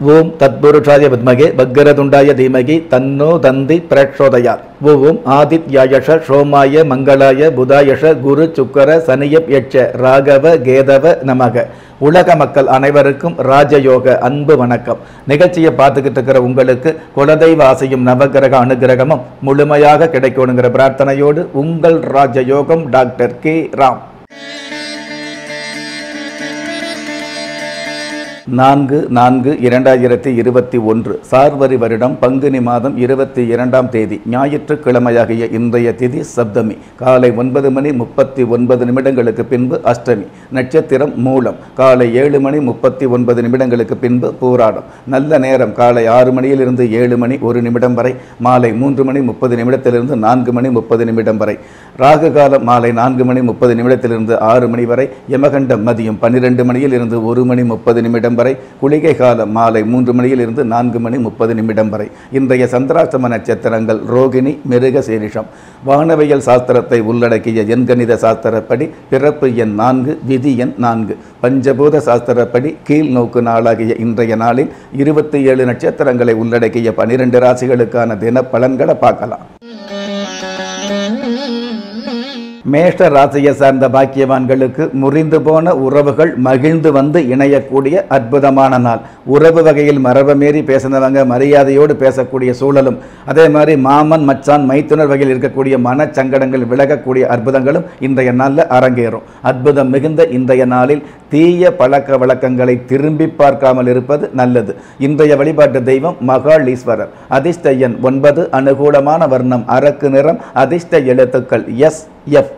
ஓம் தத்புருஷாய வித்மகே பக்கரதுண்டாய தீமகி தன்னோ தந்தி பிரச்சோதயாத் ஓம் ஆதித்யாயஷ சோமாய மங்களாய புதாயஷ குரு சுக்கர சனியப் யட்ச ராகவ கேதவ நமக உலக மக்கள் அனைவருக்கும் ராஜயோக அன்பு வணக்கம் நிகழ்ச்சியை பார்த்துக்கிட்டு இருக்கிற உங்களுக்கு குலதெய்வ ஆசையும் நவகிரக அனுகிரகமும் முழுமையாக கிடைக்கணுங்கிற பிரார்த்தனையோடு உங்கள் ராஜயோகம் டாக்டர் கே ராம் நான்கு நான்கு இரண்டாயிரத்தி இருபத்தி ஒன்று சார்வரி வருடம் பங்குனி மாதம் இருபத்தி இரண்டாம் தேதி ஞாயிற்றுக்கிழமையாகிய இன்றைய திதி சப்தமி. காலை ஒன்பது மணி முப்பத்தி ஒன்பது நிமிடங்களுக்கு பின்பு அஷ்டமி. நட்சத்திரம் மூலம் காலை ஏழு மணி முப்பத்தி ஒன்பது நிமிடங்களுக்கு பின்பு பூராடம். நல்ல நேரம் காலை ஆறு மணியிலிருந்து ஏழு மணி ஒரு நிமிடம் வரை மாலை மூன்று மணி முப்பது நிமிடத்திலிருந்து நான்கு மணி முப்பது நிமிடம் வரை. ராகு காலம் மாலை நான்கு மணி முப்பது நிமிடத்திலிருந்து ஆறு மணி வரை யமகண்டம் மதியம் பன்னிரெண்டு மணியில் இருந்து ஒரு மணி முப்பது நிமிடம் வரை குளிகை காலம் மாலை மூன்று மணியில் இருந்து நான்கு மணி முப்பது நிமிடம் வரை. இன்றைய சந்திராசம நட்சத்திரங்கள் ரோகிணி மிருக சீரிஷம் வானவியல் சாஸ்திரத்தை உள்ளடக்கிய எண்கணித சாஸ்திரப்படி பிறப்பு எண் நான்கு விதி எண் நான்கு. பஞ்சபூத சாஸ்திரப்படி கீழ் நோக்கு நாளாகிய இன்றைய நாளில் இருபத்தி ஏழு நட்சத்திரங்களை உள்ளடக்கிய பனிரெண்டு ராசிகளுக்கான தின பலன்களை பார்க்கலாம். மேஷ ராசியை சார்ந்த பாக்கியவான்களுக்கு முறிந்து போன உறவுகள் மகிழ்ந்து வந்து இணையக்கூடிய அற்புதமான நாள். உறவு வகையில் மரபமேறி பேசினவங்க மரியாதையோடு பேசக்கூடிய சூழலும் அதே மாதிரி மாமன் மச்சான் மைத்துனர் வகையில் இருக்கக்கூடிய மனச்சங்கடங்கள் விலகக்கூடிய அற்புதங்களும் இன்றைய நாளில் அரங்கேறும். அற்புதம் மிகுந்த இன்றைய நாளில் தீய பழக்க வழக்கங்களை திரும்பி பார்க்காமல் இருப்பது நல்லது. இன்றைய வழிபாட்டு தெய்வம் மகாளீஸ்வரர். அதிர்ஷ்ட எண் ஒன்பது அனுகூலமான வர்ணம் அரக்கு நிறம் அதிர்ஷ்ட எழுத்துக்கள் எஸ் எஃப்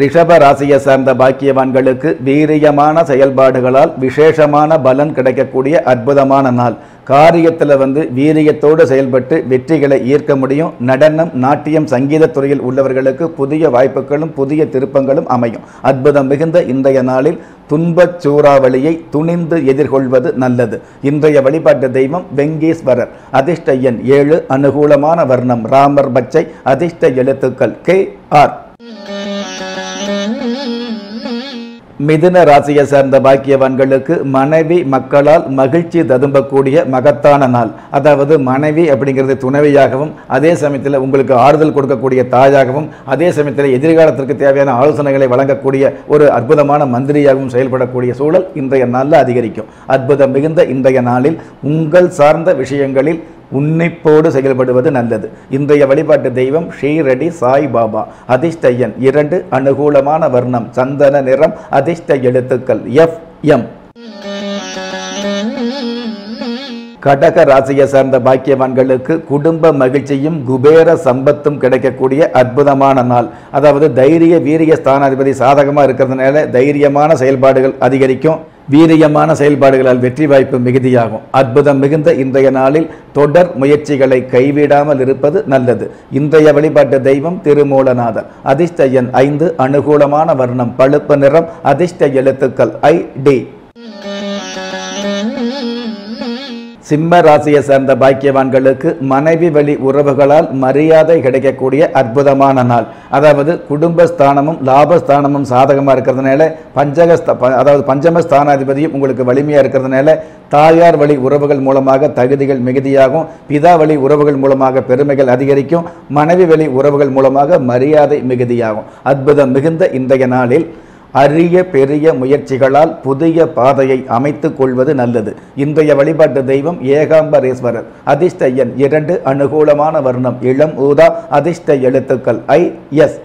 ரிஷப ராசியை சார்ந்த பாக்கியவான்களுக்கு வீரியமான செயல்பாடுகளால் விசேஷமான பலன் கிடைக்கக்கூடிய அற்புதமான நாள். காரியத்தில் வந்து வீரியத்தோடு செயல்பட்டு வெற்றிகளை ஈர்க்க முடியும். நடனம் நாட்டியம் சங்கீதத்துறையில் உள்ளவர்களுக்கு புதிய வாய்ப்புகளும் புதிய திருப்பங்களும் அமையும். அற்புதம் மிகுந்த இன்றைய நாளில் துன்பச் சூறாவளியை துணிந்து எதிர்கொள்வது நல்லது. இன்றைய வழிபாட்டு தெய்வம் வெங்கீஸ்வரர். அதிர்ஷ்ட எண் ஏழு அனுகூலமான வர்ணம். ராமர் பச்சை அதிர்ஷ்ட எழுத்துக்கள் கே ஆர். மிதுன ராசியை சார்ந்த பாக்கியவான்களுக்கு மனைவி மக்களால் மகிழ்ச்சி ததும்பக்கூடிய மகத்தான நாள். அதாவது மனைவி அப்படிங்கிறது துணைவியாகவும் அதே சமயத்தில் உங்களுக்கு ஆறுதல் கொடுக்கக்கூடிய தாயாகவும் அதே சமயத்தில் எதிர்காலத்திற்கு தேவையான ஆலோசனைகளை வழங்கக்கூடிய ஒரு அற்புதமான மந்திரியாகவும் செயல்படக்கூடிய சூழல் இன்றைய நாளில் அதிகரிக்கும். அற்புதம் மிகுந்த இன்றைய நாளில் உங்கள் சார்ந்த விஷயங்களில் உன்னிப்போடு செயல்படுவது நல்லது. இன்றைய வழிபாட்டு தெய்வம் ஸ்ரீரடி சாய் பாபா அதிர்ஷ்ட இரண்டு அனுகூலமான வர்ணம். சந்தன நிறம் அதிர்ஷ்ட எழுத்துக்கள். F M. கடக ராசியை சார்ந்த பாக்கியவான்களுக்கு குடும்ப மகிழ்ச்சியும் குபேர சம்பத்தும் கிடைக்கக்கூடிய அற்புதமான நாள். அதாவது தைரிய வீரிய ஸ்தானாதிபதி சாதகமாக இருக்கிறதுனால தைரியமான செயல்பாடுகள் அதிகரிக்கும். வீரியமான செயல்பாடுகளால் வெற்றி வாய்ப்பு மிகுதியாகும். அற்புதம் மிகுந்த இன்றைய நாளில் தொடர் முயற்சிகளை கைவிடாமல் இருப்பது நல்லது. இன்றைய வழிபாட்டு தெய்வம் திருமூலநாதர். அதிர்ஷ்ட எண் ஐந்து அனுகூலமான வர்ணம் பழுப்பு நிறம் அதிர்ஷ்ட எழுத்துக்கள் ஐ டி. சிம்ம ராசியை சேர்ந்த பாக்கியவான்களுக்கு மனைவி வழி உறவுகளால் மரியாதை கிடைக்கக்கூடிய அற்புதமான நாள். அதாவது குடும்பஸ்தானமும் லாபஸ்தானமும் சாதகமாக இருக்கிறதுனால பஞ்சகஸ்த ப- அதாவது பஞ்சமஸ்தானாதிபதியும் உங்களுக்கு வலிமையாக இருக்கிறதுனால தாயார் வழி உறவுகள் மூலமாக தகுதிகள் மிகுதியாகும். பிதா வழி உறவுகள் மூலமாக பெருமைகள் அதிகரிக்கும். மனைவி வழி உறவுகள் மூலமாக மரியாதை மிகுதியாகும். அற்புதம் மிகுந்த இன்றைய நாளில் அரிய பெரிய முயற்சிகளால் புதிய பாதையை அமைத்துக் கொள்வது நல்லது. இன்றைய வழிபாட்டு தெய்வம் ஏகாம்பரேஸ்வரர். அதிர்ஷ்ட எண் இரண்டு அனுகூலமான வர்ணம் இளம் ஊதா அதிர்ஷ்ட எழுத்துக்கள் ஐ எஸ்.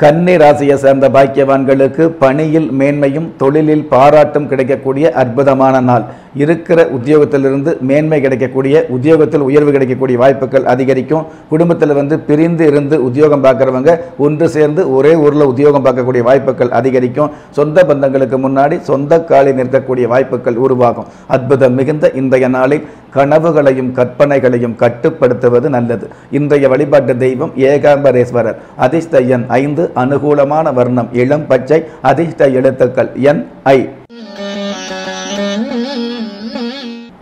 கன்னி ராசியை சேர்ந்த பாக்கியவான்களுக்கு பணியில் மேன்மையும் தொழிலில் பாராட்டும் கிடைக்கக்கூடிய அற்புதமான நாள். இருக்கிற உத்தியோகத்திலிருந்து மேன்மை கிடைக்கக்கூடிய உத்தியோகத்தில் உயர்வு கிடைக்கக்கூடிய வாய்ப்புகள் அதிகரிக்கும். குடும்பத்தில் வந்து பிரிந்து இருந்து உத்தியோகம் பார்க்குறவங்க ஒன்று சேர்ந்து ஒரே ஊரில் உத்தியோகம் பார்க்கக்கூடிய வாய்ப்புகள் அதிகரிக்கும். சொந்த பந்தங்களுக்கு முன்னாடி சொந்த காலி நிற்கக்கூடிய வாய்ப்புகள் உருவாகும். அற்புதம் மிகுந்த இன்றைய நாளில் கனவுகளையும் கற்பனைகளையும் கட்டுப்படுத்துவது நல்லது. இன்றைய வழிபாட்டு தெய்வம் ஏகாம்பரேஸ்வரர். அதிர்ஷ்ட எண் ஐந்து அனுகூலமான வர்ணம் இளம் பச்சை அதிர்ஷ்ட எழுத்துக்கள் என் ஐ.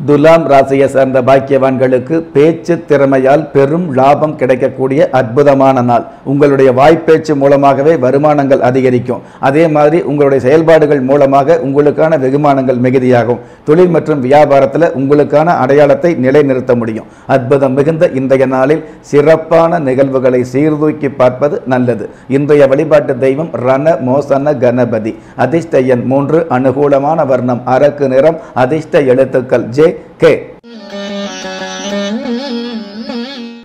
துலாம் ராசியை சார்ந்த பாக்கியவான்களுக்கு பேச்சு திறமையால் பெரும் லாபம் கிடைக்கக்கூடிய அற்புதமான நாள். உங்களுடைய வாய்ப்பேச்சு மூலமாகவே வருமானங்கள் அதிகரிக்கும். அதே மாதிரி உங்களுடைய செயல்பாடுகள் மூலமாக உங்களுக்கான வெகுமானங்கள் மிகுதியாகும். தொழில் மற்றும் வியாபாரத்தில் உங்களுக்கான அடையாளத்தை நிலைநிறுத்த முடியும். அற்புதம் மிகுந்த இன்றைய நாளில் சிறப்பான நிகழ்வுகளை சீர்தூக்கி பார்ப்பது நல்லது. இன்றைய வழிபாட்டு தெய்வம் ரண மோசன கணபதி. அதிர்ஷ்ட எண் மூன்று அனுகூலமான வர்ணம் அரக்கு நிறம் அதிர்ஷ்ட எழுத்துக்கள் ஜே கே.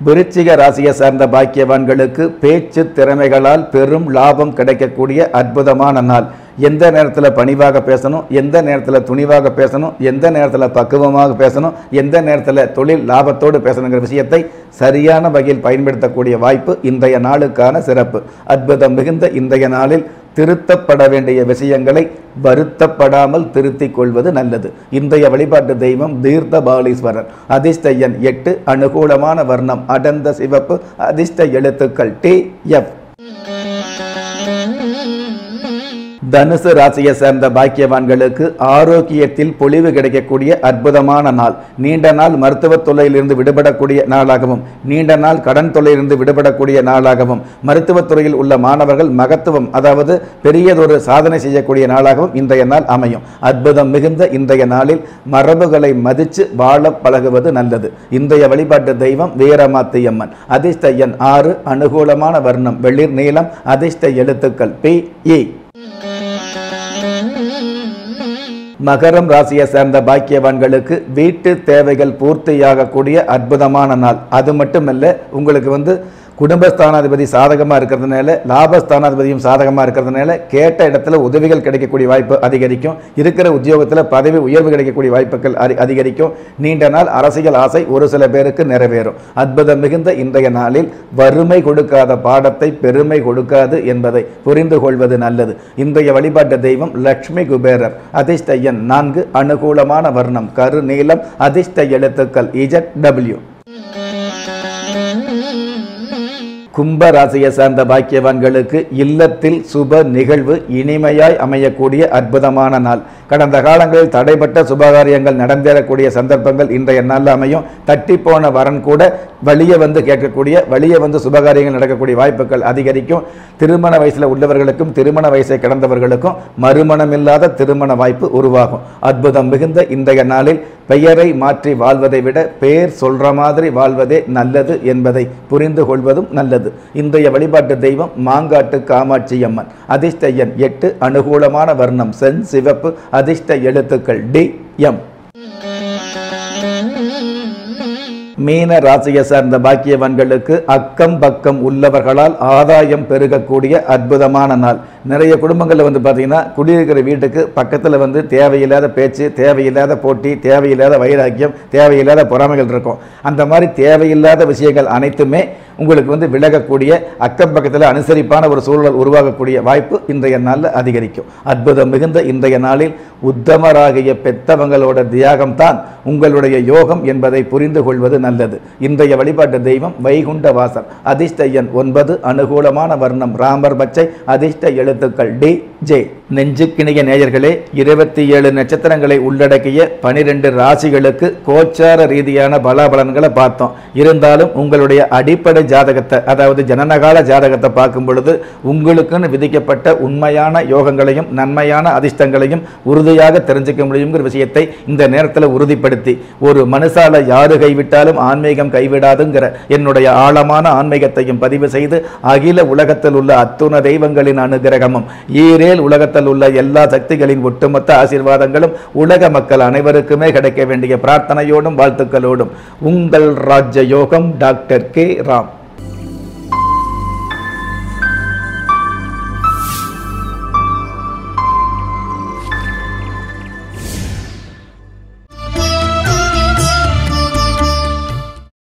விருச்சிக ராசியை சார்ந்த பாக்கியவான்களுக்கு பேச்சு திறமைகளால் பெரும் லாபம் கிடைக்கக்கூடிய அற்புதமான நாள். எந்த நேரத்தில் பணிவாக பேசணும் எந்த நேரத்தில் துணிவாக பேசணும் எந்த நேரத்தில் பக்குவமாக பேசணும் எந்த நேரத்தில் தொழில் லாபத்தோடு பேசணுங்கிற விஷயத்தை சரியான வகையில் பயன்படுத்தக்கூடிய வாய்ப்பு இன்றைய நாளுக்கான சிறப்பு. அற்புதம் மிகுந்த இன்றைய நாளில் திருத்தப்பட வேண்டிய விஷயங்களை வருத்தப்படாமல் திருத்திக் கொள்வது நல்லது. இன்றைய வழிபாட்டு தெய்வம் தீர்த்த பாலீஸ்வரர். அதிர்ஷ்ட எண் எட்டு அனுகூலமான வர்ணம் அடர்ந்த சிவப்பு அதிர்ஷ்ட எழுத்துக்கள் டி எஃப் தனுசு ராசியை சேர்ந்த பாக்கியவான்களுக்கு ஆரோக்கியத்தில் பொலிவு கிடைக்கக்கூடிய அற்புதமான நாள். நீண்ட நாள் மருத்துவ தொல்லையிலிருந்து விடுபடக்கூடிய நாளாகவும் நீண்ட நாள் கடன் தொல்லையிலிருந்து விடுபடக்கூடிய நாளாகவும் மருத்துவத் துறையில் உள்ள மாணவர்கள் மகத்துவம் அதாவது பெரியதொரு சாதனை செய்யக்கூடிய நாளாகவும் இன்றைய நாள் அமையும். அற்புதம் மிகுந்த இன்றைய நாளில் மரபுகளை மதித்து வாழ பழகுவது நல்லது. இன்றைய வழிபாட்டு தெய்வம் வீரமாத்தியம்மன். அதிர்ஷ்ட எண் ஆறு அனுகூலமான வர்ணம் வெளிர் நீளம் அதிர்ஷ்ட எழுத்துக்கள் பி இ. மகரம் ராசியை சேர்ந்த பாக்கியவான்களுக்கு வீட்டு தேவைகள் பூர்த்தியாகக்கூடிய அற்புதமான நாள். அது மட்டுமல்ல உங்களுக்கு வந்து குடும்பஸ்தானாதிபதி சாதகமாக இருக்கிறதுனால லாபஸ்தானாதிபதியும் சாதகமாக இருக்கிறதுனால கேட்ட இடத்துல உதவிகள் கிடைக்கக்கூடிய வாய்ப்பு அதிகரிக்கும். இருக்கிற உத்தியோகத்தில் பதவி உயர்வு கிடைக்கக்கூடிய வாய்ப்புகள் அரி- அதிகரிக்கும். நீண்ட நாள் அரசியல் ஆசை ஒரு சில பேருக்கு நிறைவேறும். அற்புதம் மிகுந்த இன்றைய நாளில் வறுமை கொடுக்காத பாடத்தை பெருமை கொடுக்காது என்பதை புரிந்து கொள்வது நல்லது. இன்றைய வழிபாட்டு தெய்வம் லக்ஷ்மி குபேரர். அதிர்ஷ்ட எண் நான்கு அனுகூலமான வர்ணம் கரு நீளம் அதிர்ஷ்ட எழுத்துக்கள் இஜட் டபிள்யூ. கும்ப ராசியை சார்ந்த பாக்கியவான்களுக்கு இல்லத்தில் சுப நிகழ்வு இனிமையாய் அமையக்கூடிய அற்புதமான நாள். கடந்த காலங்களில் தடைப்பட்ட சுபகாரியங்கள் நடந்தேறக்கூடிய சந்தர்ப்பங்கள் இன்றைய நாளில் அமையும். தட்டிப்போன வரன் கூட வழியே வந்து கேட்கக்கூடிய வழியை வந்து சுபகாரியங்கள் நடக்கக்கூடிய வாய்ப்புகள் அதிகரிக்கும். திருமண வயசில் உள்ளவர்களுக்கும் திருமண வயசை கடந்தவர்களுக்கும் மறுமணமில்லாத திருமண வாய்ப்பு உருவாகும். அற்புதம் மிகுந்த இன்றைய நாளில் பெயரை மாற்றி வாழ்வதை விட பெயர் சொல்கிற மாதிரி வாழ்வதே நல்லது என்பதை புரிந்து கொள்வதும் நல்லது. இன்றைய வழிபாட்டு தெய்வம் மாங்காட்டு காமாட்சி அம்மன். அதிர்ஷ்ட எண் எட்டு அனுகூலமான வர்ணம் சென் சிவப்பு அதிர்ஷ்ட எழுத்துக்கள் டி எம். மீன ராசியை சார்ந்த பாக்கியவான்களுக்கு அக்கம் பக்கம் உள்ளவர்களால் ஆதாயம் பெருகக்கூடிய அற்புதமான நாள். நிறைய குடும்பங்களில் வந்து பார்த்தீங்கன்னா குடியிருக்கிற வீட்டுக்கு பக்கத்தில் வந்து தேவையில்லாத பேச்சு தேவையில்லாத போட்டி தேவையில்லாத வைராக்கியம் தேவையில்லாத பொறாமைகள் இருக்கும். அந்த மாதிரி தேவையில்லாத விஷயங்கள் அனைத்துமே உங்களுக்கு வந்து விலகக்கூடிய அக்கம் பக்கத்தில் அனுசரிப்பான ஒரு சூழல் உருவாகக்கூடிய வாய்ப்பு இன்றைய நாளில் அதிகரிக்கும். அற்புதம் மிகுந்த இன்றைய நாளில் உத்தமராகிய பெத்தவங்களோட தியாகம் தான் உங்களுடைய யோகம் என்பதை புரிந்து கொள்வது நல்லது. இன்றைய வழிபாட்டு தெய்வம் வைகுண்ட வாசல் அதிர்ஷ்ட எண் ஒன்பது அனுகூலமான வர்ணம் ராமர் பச்சை அதிர்ஷ்ட எழுத்துக்கள். D J. நெஞ்சுக்கிணிய நேயர்களே இருபத்தி ஏழு நட்சத்திரங்களை உள்ளடக்கிய பனிரெண்டு ராசிகளுக்கு கோச்சார ரீதியான பலாபலன்களை பார்த்தோம். இருந்தாலும் உங்களுடைய அடிப்படை ஜாதகத்தை அதாவது ஜனனகால ஜாதகத்தை பார்க்கும் பொழுது உங்களுக்குன்னு விதிக்கப்பட்ட உண்மையான யோகங்களையும் நன்மையான அதிர்ஷ்டங்களையும் உறுதியாக தெரிஞ்சுக்க முடியுங்கிற விஷயத்தை இந்த நேரத்தில் உறுதிப்படுத்தி ஒரு மனுஷால யாரு கைவிட்டாலும் ஆன்மீகம் கைவிடாதுங்கிற என்னுடைய ஆழமான ஆன்மீகத்தையும் பதிவு செய்து அகில உலகத்தில் உள்ள அத்துண தெய்வங்களின் அனுகிரகமும் ஈரேல் உலகத்தில் உள்ள எல்லா சக்திகளின் ஒட்டுமொத்த ஆசீர்வாதங்களும் உலக மக்கள் அனைவருக்குமே கிடைக்க வேண்டிய பிரார்த்தனையோடும் வாழ்த்துக்களோடும். உங்கள் ராஜ்ய யோகம் டாக்டர் கே. ராம்.